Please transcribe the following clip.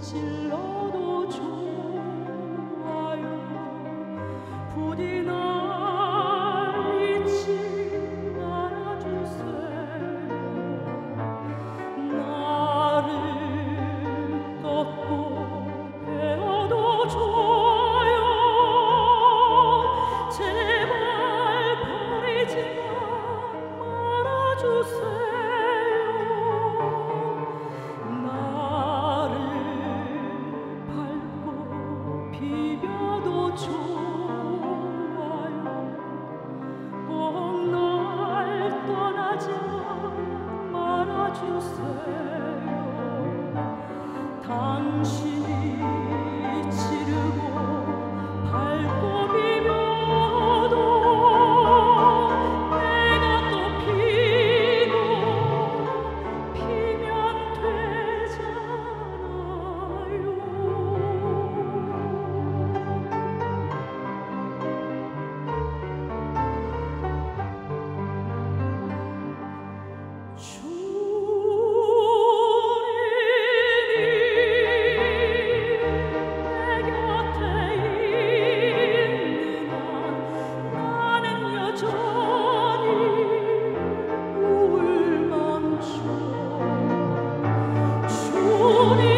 찔러도 좋아요. 부디 나 you say, oh, 无力